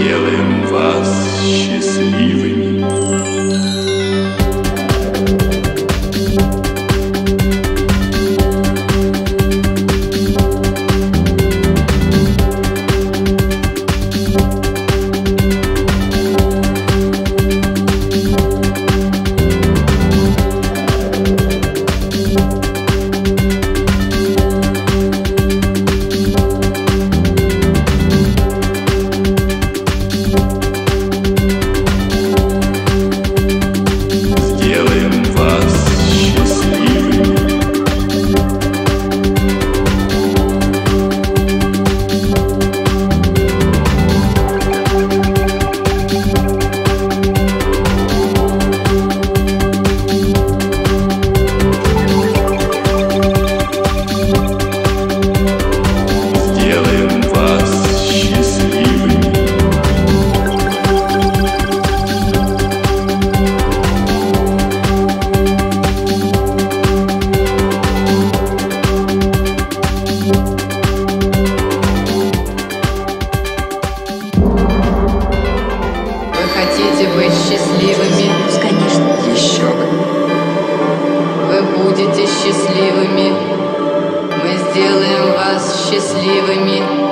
сделаем вас счастливыми. счастливыми, мы сделаем вас счастливыми.